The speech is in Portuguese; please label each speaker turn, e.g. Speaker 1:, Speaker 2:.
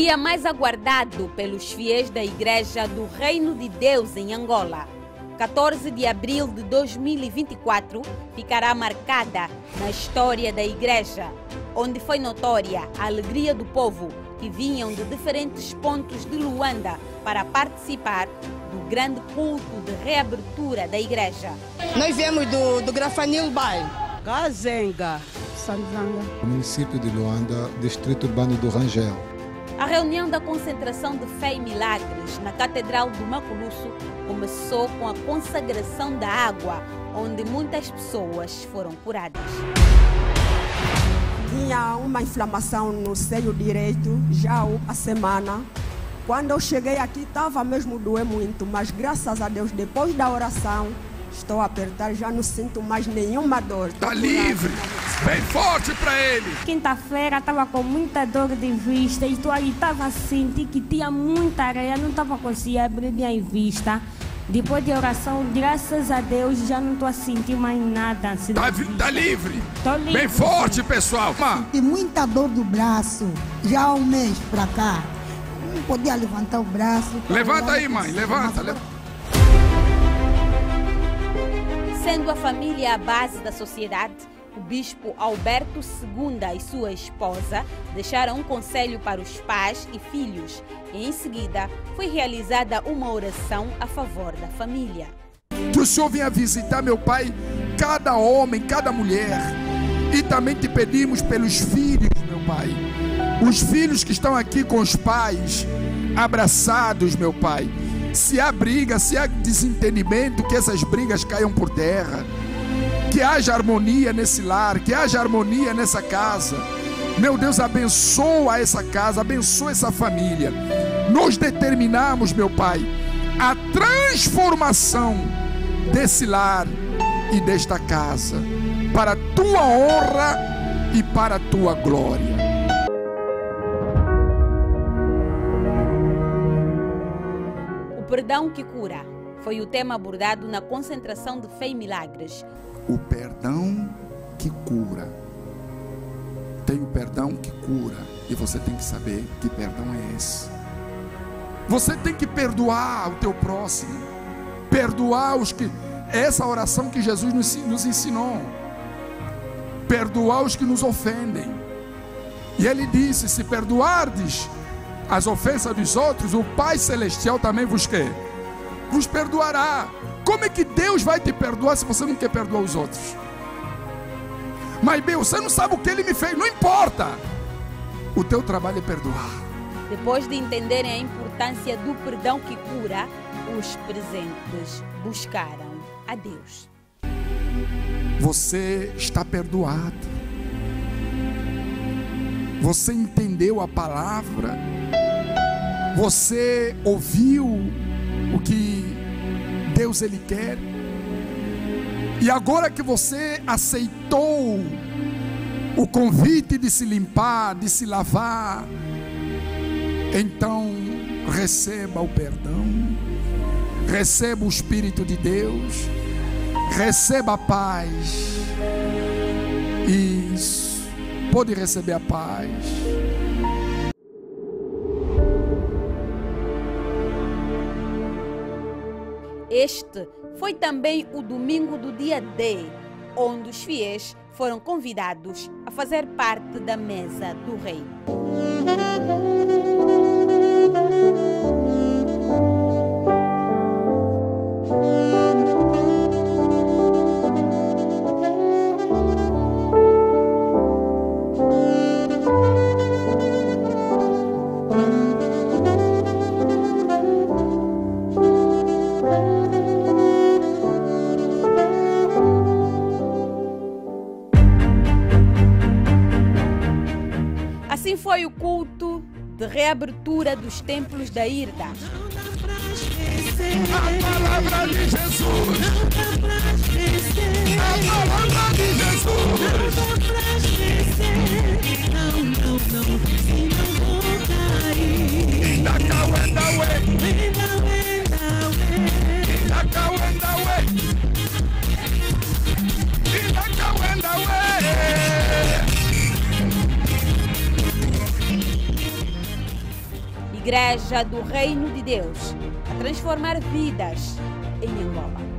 Speaker 1: dia mais aguardado pelos fiéis da Igreja do Reino de Deus em Angola. 14 de abril de 2024 ficará marcada na história da Igreja, onde foi notória a alegria do povo que vinham de diferentes pontos de Luanda para participar do grande culto de reabertura da Igreja.
Speaker 2: Nós viemos do, do Grafanil Bay.
Speaker 3: Kazenga.
Speaker 4: Sanzanga.
Speaker 5: Município de Luanda, Distrito Urbano do Rangel.
Speaker 1: A reunião da concentração de fé e milagres na Catedral do Maculuço começou com a consagração da água, onde muitas pessoas foram curadas.
Speaker 3: Tinha uma inflamação no seio direito já há uma semana. Quando eu cheguei aqui estava mesmo doer muito, mas graças a Deus, depois da oração, estou a apertar, já não sinto mais nenhuma dor.
Speaker 6: Está livre! Bem forte para ele!
Speaker 4: Quinta-feira estava com muita dor de vista e tu aí estava a sentir que tinha muita areia, não estava conseguindo abrir minha vista. Depois de oração, graças a Deus, já não estou a sentir mais nada. Assim,
Speaker 6: tá, tá livre?
Speaker 4: Tô livre.
Speaker 6: Bem forte, pessoal.
Speaker 7: Senti muita dor do braço, já há um mês para cá. Não podia levantar o braço.
Speaker 6: Levanta aí, mãe, levanta. levanta.
Speaker 1: Sendo a família a base da sociedade, o bispo Alberto II e sua esposa deixaram um conselho para os pais e filhos e em seguida foi realizada uma oração a favor da família.
Speaker 6: Que o Senhor venha visitar meu pai, cada homem, cada mulher. E também te pedimos pelos filhos, meu pai. Os filhos que estão aqui com os pais, abraçados, meu pai. Se há briga, se há desentendimento, que essas brigas caiam por terra que haja harmonia nesse lar, que haja harmonia nessa casa. Meu Deus, abençoa essa casa, abençoa essa família. Nós determinamos, meu Pai, a transformação desse lar e desta casa, para a tua honra e para a tua glória.
Speaker 1: O perdão que cura foi o tema abordado na concentração de fé e milagres,
Speaker 6: o perdão que cura. Tem o perdão que cura. E você tem que saber que perdão é esse. Você tem que perdoar o teu próximo. Perdoar os que. Essa oração que Jesus nos ensinou. Perdoar os que nos ofendem. E ele disse: Se perdoardes as ofensas dos outros, o Pai Celestial também vos quer. Vos perdoará. Como é que Deus vai te perdoar se você não quer perdoar os outros? Mas, meu, você não sabe o que ele me fez, não importa. O teu trabalho é perdoar.
Speaker 1: Depois de entenderem a importância do perdão que cura, os presentes buscaram a Deus.
Speaker 6: Você está perdoado. Você entendeu a palavra. Você ouviu o que Deus ele quer. E agora que você aceitou o convite de se limpar, de se lavar, então receba o perdão, receba o Espírito de Deus, receba a paz. Isso, pode receber a paz.
Speaker 1: Este foi também o domingo do dia D, onde os fiéis foram convidados a fazer parte da mesa do rei. Foi o culto de reabertura dos templos da Irda.
Speaker 6: A palavra de Jesus. A palavra de Jesus.
Speaker 1: Igreja do Reino de Deus, a transformar vidas em Angola.